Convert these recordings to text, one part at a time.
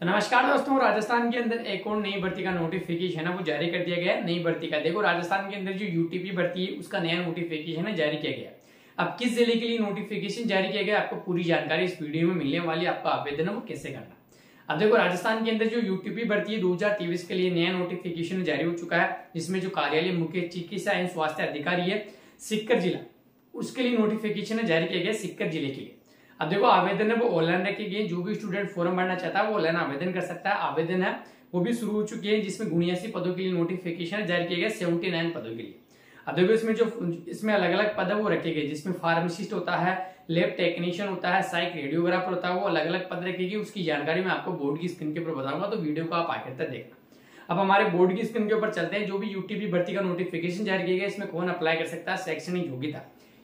तो नमस्कार दोस्तों, राजस्थान के अंदर एक और नई भर्ती का नोटिफिकेशन है, वो जारी कर दिया गया है, नई भर्ती का। देखो, राजस्थान के अंदर जो यूटीपी भर्ती है, उसका नया नोटिफिकेशन है, जारी किया गया अब किस ज़िले के लिए नोटिफिकेशन जारी किया गया आपको पूरी जानकारी इस वीडियो में मिलने वाली आपका आवेदन है वो कैसे करना अब देखो, राजस्थान के अंदर जो यूटीपी भर्ती है, दो हज़ार तेईस के लिए नया नोटिफिकेशन जारी हो चुका है, जिसमें जो कार्यालय मुख्य चिकित्सा एवं स्वास्थ्य अधिकारी है, सिक्कर जिला, उसके लिए नोटिफिकेशन जारी किया गया सिक्कर ज़िले के लिए। अब देखो, आवेदन है वो ऑनलाइन रखे गए जो भी स्टूडेंट फॉर्म भरना चाहता है, वो ऑनलाइन आवेदन कर सकता है। आवेदन है, वो भी शुरू हो चुकी है, जिसमें गुणियासी पदों के लिए नोटिफिकेशन जारी किया गया सेवेंटी नाइन पदों के लिए। अब देखो, इसमें जो, इसमें अलग अलग पद है, वो रखे गए, जिसमें फार्मासिस्ट होता है लैब टेक्नीशियन होता है साइक रेडियोग्राफर होता है, वो अलग अलग पद रखेगी उसकी जानकारी मैं आपको बोर्ड की स्क्रीन के ऊपर बताऊँगा तो वीडियो को आप आखिर तक देखना। अब हमारे बोर्ड की स्क्रीन के ऊपर चलते हैं, जो भी यूटीपी भर्ती का नोटिफिकेशन जारी किया गया इसमें कौन अप्लाई कर सकता है, शैक्षणिक योग्यता।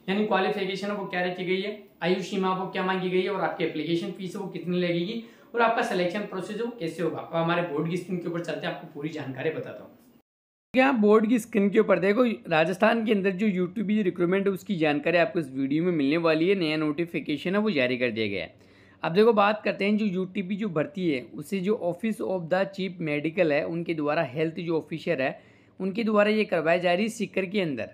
यानी क्वालिफिकेशन वो क्या रखी गई है? आयु सीमा वो क्या मांगी गई है? और आपकी एप्लीकेशन फ़ीस वो कितनी लगेगी? और आपका सिलेक्शन प्रोसेस वो कैसे होगा? अब हमारे बोर्ड की स्क्रीन के ऊपर चलते हैं, आपको पूरी जानकारी बताता हूँ। यहाँ बोर्ड की स्क्रीन के ऊपर देखो, राजस्थान के अंदर जो यूट्यूब रिक्रूटमेंट है, उसकी जानकारी आपको इस वीडियो में मिलने वाली है। नया नोटिफिकेशन है, वो जारी कर दिया गया है। अब देखो, बात करते हैं जो यूटीपी जो भर्ती है, उसे जो office of the chief medical है, उनके द्वारा हेल्थ जो ऑफिसर है, उनके द्वारा ये करवाई जा रही है सिक्कर के अंदर।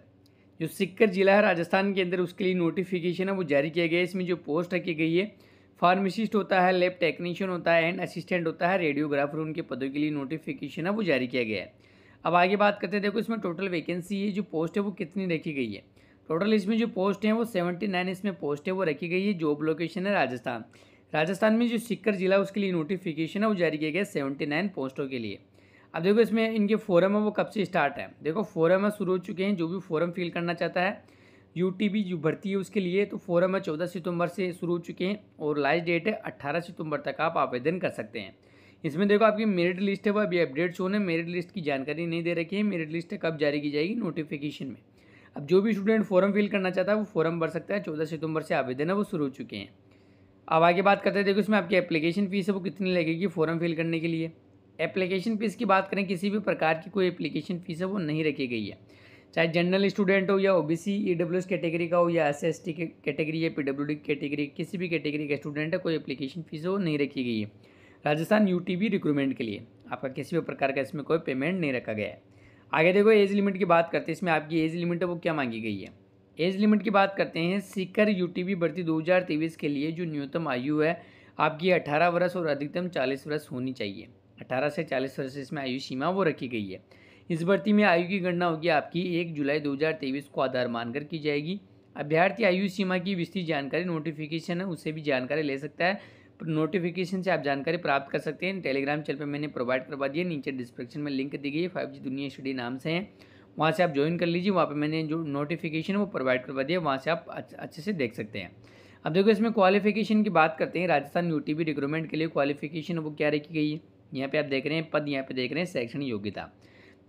जो सिक्कर जिला है राजस्थान के अंदर, उसके लिए नोटिफिकेशन है, वो जारी किया गया है। इसमें जो पोस्ट रखी गई है फार्मासिस्ट होता है लैब टेक्नीशियन होता है एंड असिस्टेंट होता है रेडियोग्राफर उनके पदों के लिए नोटिफिकेशन है, वो जारी किया गया है। अब आगे बात करते हैं, देखो इसमें टोटल वैकेंसी है, जो पोस्ट है, वो कितनी रखी गई है? टोटल इसमें जो पोस्ट है, वो सेवेंटी नाइन इसमें पोस्ट है, वो रखी गई है जॉब लोकेशन है राजस्थान। राजस्थान में जो सिक्कर जिला उसके लिए नोटिफिकेशन है, वो जारी किया गया है सेवेंटी नाइन पोस्टों के लिए। अब देखो इसमें इनके फोरम है, वो कब से स्टार्ट है? देखो, फोरम है, शुरू हो चुके हैं, जो भी फोरम फिल करना चाहता है यू टी जो भर्ती है उसके लिए तो फोरम है चौदह सितंबर से शुरू हो चुके हैं, और लास्ट डेट है अट्ठारह सितंबर तक आप आवेदन कर सकते हैं। इसमें देखो, आपकी मेरिट लिस्ट है, वो अभी अपडेट शो मेरिट लिस्ट की जानकारी नहीं दे रखी है मेरिट लिस्ट कब जारी की जाएगी नोटिफिकेशन में। अब जो भी स्टूडेंट फॉर्म फिल करना चाहता है, वो फॉर्म भर सकता है, चौदह सितंबर से आवेदन है, वो शुरू हो चुके हैं। अब आगे बात करते हैं, देखो इसमें आपकी एप्लीकेशन फ़ीस है, वो कितनी लगेगी फॉर्म फिल करने के लिए? एप्लीकेशन फ़ीस की बात करें, किसी भी प्रकार की कोई एप्लीकेशन फ़ीस है, वो नहीं रखी गई है। चाहे जनरल स्टूडेंट हो या O B C E W S category का हो या एस एस टी कैटेगरी या पी डब्ल्यू डी कैटेगरी किसी भी कैटेगरी का स्टूडेंट है, कोई एप्लीकेशन फ़ीस वो नहीं रखी गई है। राजस्थान यू टी रिक्रूटमेंट के लिए आपका किसी भी प्रकार का इसमें कोई पेमेंट नहीं रखा गया है। आगे देखो एज लिमिट की बात करते हैं, इसमें आपकी एज लिमिट है, वो क्या मांगी गई है? एज लिमिट की बात करते हैं सीकर यू टी भर्ती दो हज़ार तेईस के लिए जो न्यूनतम आयु है, आपकी अठारह वर्ष और अधिकतम चालीस वर्ष होनी चाहिए। अठारह से चालीस वर्ष इसमें आयु सीमा वो रखी गई है। इस भर्ती में आयु की गणना होगी आपकी एक जुलाई 2023 को आधार मानकर की जाएगी। अभ्यर्थी आयु सीमा की विस्तृत जानकारी नोटिफिकेशन है उससे भी जानकारी ले सकता है। नोटिफिकेशन से आप जानकारी प्राप्त कर सकते हैं। टेलीग्राम चैनल पर मैंने प्रोवाइड करवा दिया, नीचे डिस्क्रिप्शन में लिंक दी गई है। फाइव जी दुनिया स्टडी नाम से हैं। वहाँ से आप ज्वाइन कर लीजिए, वहाँ पर मैंने जो नोटिफिकेशन वो प्रोवाइड करवा दिया, वहाँ से आप अच्छे से देख सकते हैं। अब देखो इसमें क्वालिफिकेशन की बात करते हैं। राजस्थान यू टी रिक्रूटमेंट के लिए क्वालिफिकेशन वो क्या रखी गई है? यहाँ पे आप देख रहे हैं, पद यहाँ पे देख रहे हैं, शैक्षणिक योग्यता।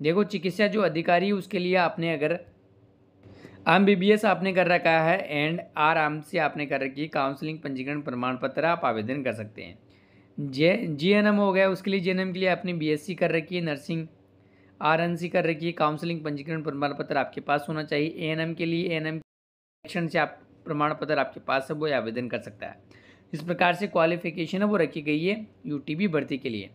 देखो, चिकित्सा जो अधिकारी उसके लिए आपने अगर आम बी बी एस आपने कर रखा है एंड आर आम से आपने कर रखी है काउंसलिंग पंजीकरण, प्रमाण पत्र, आप आवेदन कर सकते हैं। जे जी एन एम हो गया, उसके लिए जी एन एम के लिए आपने बी एस सी कर रखी है नर्सिंग आर एन सी कर रखी है काउंसलिंग पंजीकरण, प्रमाण पत्र आपके पास होना चाहिए। ए एन एम के लिए ए एन एम से आप प्रमाण पत्र आपके पास है, वो आवेदन कर सकता है। इस प्रकार से क्वालिफिकेशन है, वो रखी गई है यू टी बी भर्ती के लिए।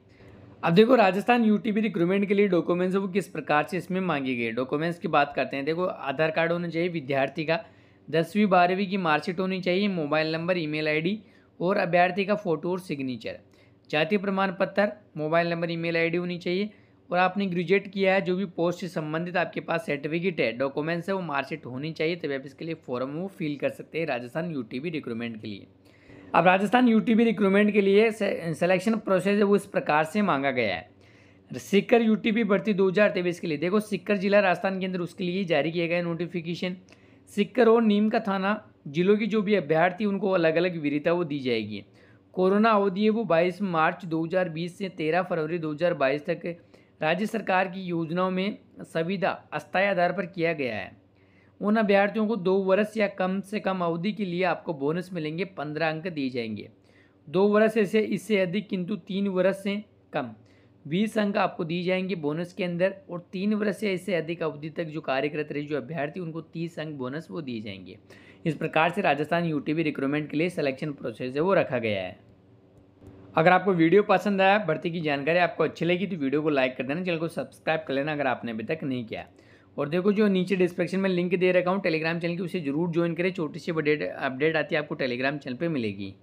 अब देखो, राजस्थान यूटीपी रिक्रूटमेंट के लिए डॉक्यूमेंट्स वो किस प्रकार से इसमें मांगी गई? डॉक्यूमेंट्स की बात करते हैं। देखो, आधार कार्ड होना चाहिए विद्यार्थी का, दसवीं, बारहवीं की मार्कशीट होनी चाहिए मोबाइल नंबर ईमेल आईडी और अभ्यर्थी का फ़ोटो और सिग्नेचर जाति प्रमाण पत्र मोबाइल नंबर ईमेल आईडी होनी चाहिए और आपने ग्रेजुएट किया है, जो भी पोस्ट से संबंधित आपके पास सर्टिफिकेट है डॉक्यूमेंट्स है, वो मार्कशीट होनी चाहिए, तभी आप इसके लिए फॉर्म वो फिल कर सकते हैं राजस्थान यूटीबी रिक्रूटमेंट के लिए। अब राजस्थान यूटीबी रिक्रूटमेंट के लिए सिलेक्शन प्रोसेस वो इस प्रकार से मांगा गया है। सिक्कर यूटीबी भर्ती दो हज़ार तेईस के लिए। देखो, सिक्कर जिला राजस्थान के अंदर उसके लिए जारी किया गया नोटिफिकेशन सिक्कर और नीम का थाना, जिलों की जो भी अभ्यर्थी, उनको अलग अलग वीरता वो दी जाएगी। कोरोना अवधि है वो 22 मार्च 2020 से 13 फरवरी 2022 तक राज्य सरकार की योजनाओं में सुविधा अस्थायी आधार पर किया गया है। उन अभ्यर्थियों को दो वर्ष या कम से कम अवधि के लिए आपको बोनस मिलेंगे, पंद्रह अंक दिए जाएँगे। दो वर्ष ऐसे, इससे अधिक किंतु तीन वर्ष से कम। बीस अंक आपको दिए जाएँगे बोनस के अंदर और तीन वर्ष से इससे अधिक अवधि तक जो कार्यरत रहे, जो अभ्यर्थी, उनको तीस अंक बोनस वो दिए जाएँगे। इस प्रकार से राजस्थान यूटीबी रिक्रूटमेंट के लिए सिलेक्शन प्रोसेस है, वो रखा गया है। अगर आपको वीडियो पसंद आया भर्ती की जानकारी आपको अच्छी लगी तो वीडियो को लाइक कर देना, चैनल को सब्सक्राइब कर लेना अगर आपने अभी तक नहीं किया। और देखो जो नीचे डिस्क्रिप्शन में लिंक दे रखा हूँ टेलीग्राम चैनल की, उसे ज़रूर ज्वाइन करें। छोटी सी अपडेट अपडेट आती है, आपको टेलीग्राम चैनल पर मिलेगी।